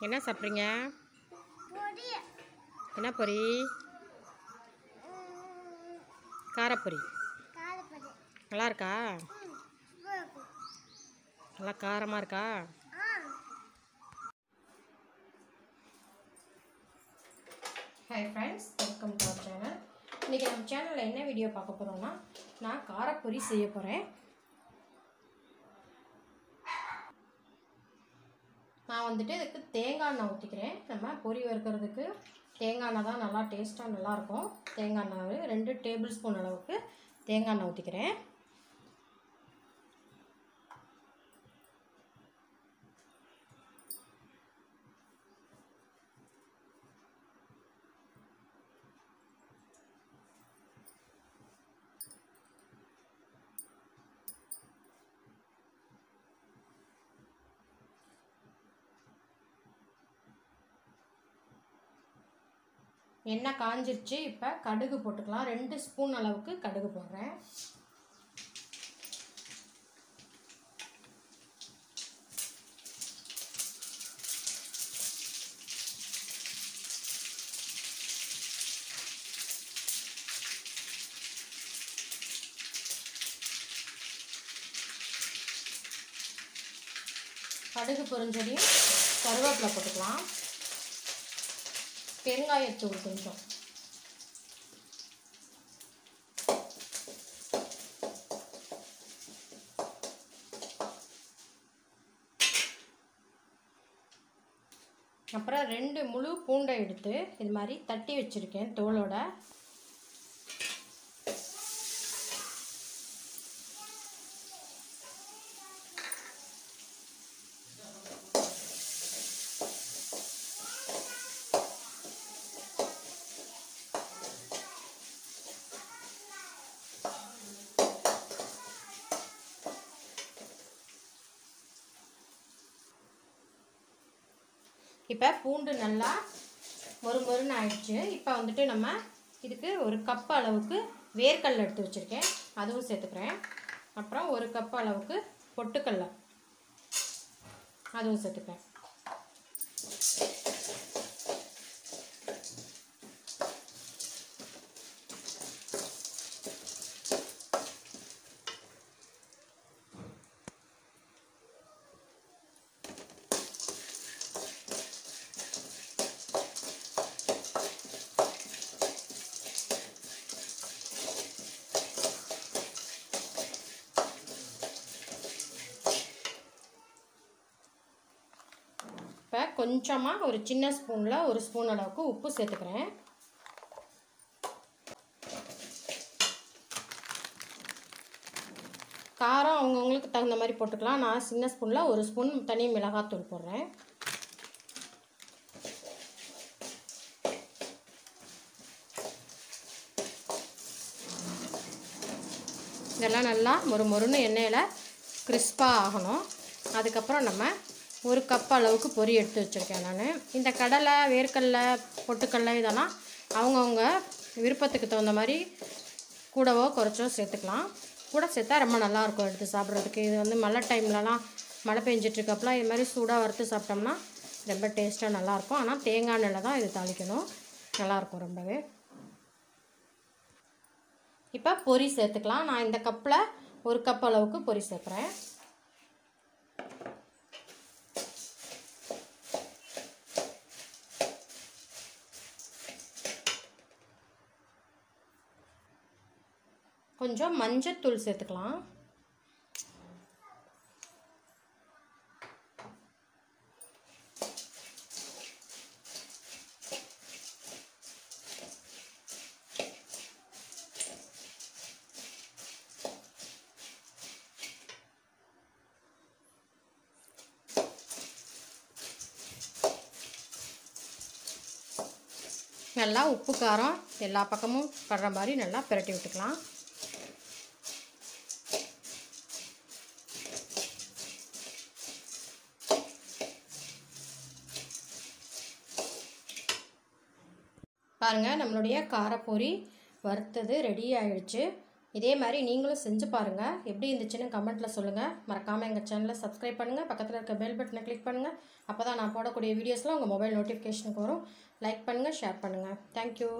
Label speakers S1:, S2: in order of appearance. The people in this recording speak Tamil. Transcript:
S1: என்ன சாப்பிட்றீங்க?
S2: பொடி.
S1: என்ன பொரி காரப்பொரி நல்லா இருக்கா நல்லா காரமாக இருக்கா? Hi friends welcome to our channel இன்றைக்கி நம்ம சேனலில் என்ன வீடியோ பார்க்க போகிறோம்னா நான் காரப்பொரி செய்ய போகிறேன் நான் வந்துட்டு இதுக்கு தேங்காய் எண்ணெய் ஊற்றிக்கிறேன் நம்ம பொரி வறுக்கிறதுக்கு தேங்காய் எண்ணெய் தான் நல்லா டேஸ்ட்டாக நல்லாயிருக்கும் தேங்காய் எண்ணெய் ரெண்டு டேபிள் ஸ்பூன் அளவுக்கு தேங்காய் எண்ணெய் ஊற்றிக்கிறேன் எண்ணெய் காஞ்சிருச்சு இப்போ கடுகு போட்டுக்கலாம். ரெண்டு ஸ்பூன் அளவுக்கு கடுகு போடுறேன். கடுகு பொரிஞ்சதையும் கருவேப்பிலை போட்டுக்கலாம். பெருங்காயத்தூள் கொஞ்சம். அப்புறம் ரெண்டு முழு பூண்டை எடுத்து இது மாதிரி தட்டி வச்சுருக்கேன் தோலோட. இப்போ பூண்டு நல்லா மொறு மொறுன்னு ஆயிடுச்சு. இப்போ வந்துட்டு நம்ம இதுக்கு ஒரு கப் அளவுக்கு வேர்க்கடலை எடுத்து வச்சுருக்கேன். அதுவும் சேர்த்துக்கிறேன். அப்புறம் ஒரு கப் அளவுக்கு பொட்டுக்கடலை. அதுவும் சேர்த்துக்கிறேன் இப்போ கொஞ்சமாக ஒரு சின்ன ஸ்பூனில் ஒரு ஸ்பூன் அளவுக்கு உப்பு சேர்த்துக்கிறேன். காரம் அவங்கவுங்களுக்கு தகுந்த மாதிரி போட்டுக்கலாம். நான் சின்ன ஸ்பூனில் ஒரு ஸ்பூன் தனி மிளகாத்தூள் போடுறேன். இதெல்லாம் நல்லா மொறு மொறுன்னு எண்ணெயில் கிறிஸ்பாக ஆகணும். அதுக்கப்புறம் நம்ம ஒரு கப் அளவுக்கு பொரி எடுத்து வச்சுருக்கேன் நான். இந்த கடலை வேர்க்கடலை பொட்டுக்கடலை இதெல்லாம் அவங்கவுங்க விருப்பத்துக்கு தகுந்த மாதிரி கூடவோ குறைச்சோ சேர்த்துக்கலாம். கூட சேர்த்தா ரொம்ப நல்லாயிருக்கும் எடுத்து சாப்பிட்றதுக்கு. இது வந்து மழை டைம்லலாம் மழை பெஞ்சிட்ருக்கப்பெல்லாம் இது மாதிரி சூடாக வறுத்து சாப்பிட்டோம்னா ரொம்ப டேஸ்ட்டாக நல்லாயிருக்கும். ஆனால் தேங்காய் எண்ணெயில் தான் இது தாளிக்கணும். நல்லாயிருக்கும் ரொம்பவே. இப்போ பொரி சேர்த்துக்கலாம். நான் இந்த கப்பில் ஒரு கப் அளவுக்கு பொரி சேர்க்குறேன். கொஞ்சம் மஞ்சத்தூள் சேர்த்துக்கலாம். நல்லா உப்பு காரம் எல்லா பக்கமும் படுற மாதிரி நல்லா பிரட்டி விட்டுக்கலாம். பாருங்கள் நம்மளுடைய காரப்பொரி வறுத்தது ரெடி ஆயிடுச்சு. இதே மாதிரி நீங்களும் செஞ்சு பாருங்கள் எப்படி இருந்துச்சுன்னு கமெண்ட்டில் சொல்லுங்கள் மறக்காமல் எங்கள் சேனலை சப்ஸ்கிரைப் பண்ணுங்கள் பக்கத்தில் இருக்க பெல் பட்டனை கிளிக் பண்ணுங்கள் அப்போ தான் நான் போடக்கூடிய வீடியோஸ்லாம் உங்கள் மொபைல் நோட்டிஃபிகேஷனுக்கு வரும். லைக் பண்ணுங்கள் ஷேர் பண்ணுங்கள் தேங்க்யூ